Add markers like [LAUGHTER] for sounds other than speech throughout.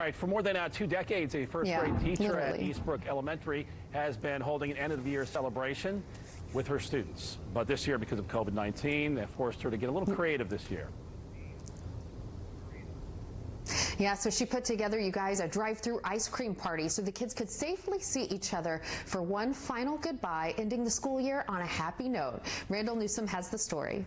All right, for more than uh, two decades, a first Yeah, grade teacher at. Eastbrook Elementary has been holding an end of the year celebration with her students. But this year, because of COVID 19, that forced her to get a little creative this year. Yeah, so she put together, you guys, a drive-through ice cream party so the kids could safely see each other for one final goodbye, ending the school year on a happy note. Randall Newsom has the story.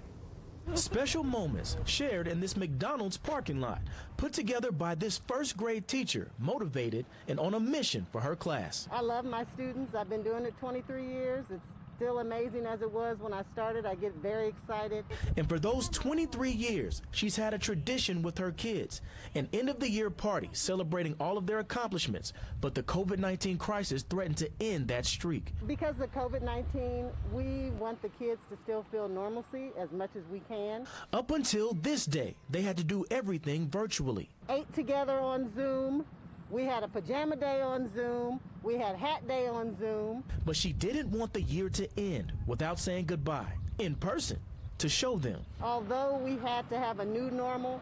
Special moments shared in this McDonald's parking lot, put together by this first grade teacher, motivated and on a mission for her class. I love my students. I've been doing it 23 years. It's still amazing as it was when I started. I get very excited. And for those 23 years, she's had a tradition with her kids an end of the year party celebrating all of their accomplishments. But the COVID 19 crisis threatened to end that streak. Because of COVID 19, we want the kids to still feel normalcy as much as we can. Up until this day, they had to do everything virtually. Ate together on Zoom. We had a pajama day on Zoom. We had hat day on Zoom. But she didn't want the year to end without saying goodbye in person to show them. Although we had to have a new normal,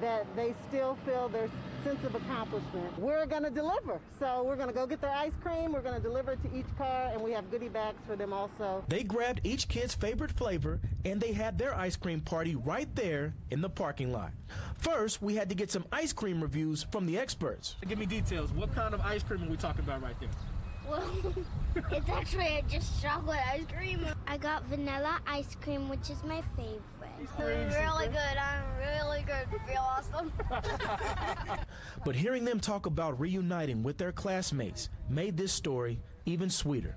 that they still feel their sense of accomplishment. We're going to deliver. So we're going to go get their ice cream. We're going to deliver it to each car, and we have goodie bags for them also. They grabbed each kid's favorite flavor and they had their ice cream party right there in the parking lot. First, we had to get some ice cream reviews from the experts. Give me details. What kind of ice cream are we talking about right there? Well, [LAUGHS] it's actually just chocolate ice cream. I got vanilla ice cream, which is my favorite. Really good. I'm really good. Feel awesome. [LAUGHS] But hearing them talk about reuniting with their classmates made this story even sweeter.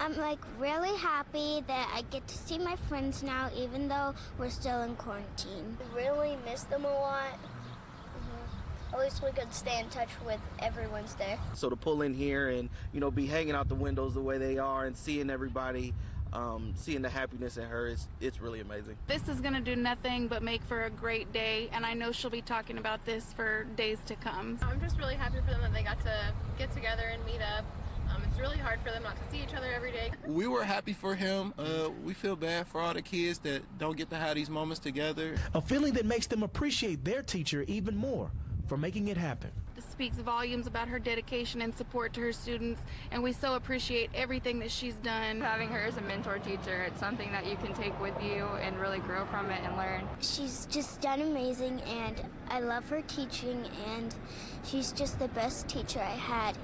I'm like really happy that I get to see my friends now, even though we're still in quarantine. I Really miss them a lot. At least we could stay in touch with every Wednesday. So to pull in here and you know be hanging out the windows the way they are and seeing everybody, um, seeing the happiness in her, it's it's really amazing. This is going to do nothing but make for a great day, and I know she'll be talking about this for days to come. I'm just really happy for them that they got to get together and meet up. Um, it's really hard for them not to see each other every day. We were happy for him. Uh, we feel bad for all the kids that don't get to have these moments together. A feeling that makes them appreciate their teacher even more for making it happen. This speaks volumes about her dedication and support to her students, and we so appreciate everything that she's done. Having her as a mentor teacher, it's something that you can take with you and really grow from it and learn. She's just done amazing, and I love her teaching, and she's just the best teacher I had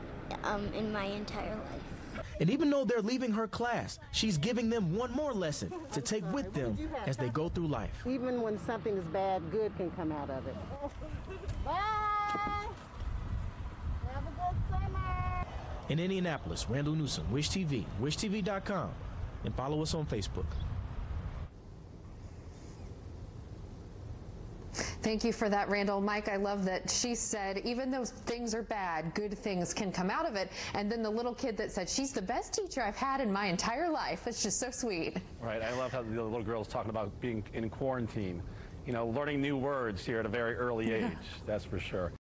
um, in my entire life. And even though they're leaving her class, she's giving them one more lesson to take with them as they go through life. Even when something is bad, good can come out of it. Bye. Have a good summer. In Indianapolis, Randall Newsom, Wish TV, wishtv.com, and follow us on Facebook. Thank you for that, Randall. Mike, I love that she said, even though things are bad, good things can come out of it. And then the little kid that said, she's the best teacher I've had in my entire life. It's just so sweet. Right, I love how the little girl's talking about being in quarantine, you know, learning new words here at a very early age, that's for sure.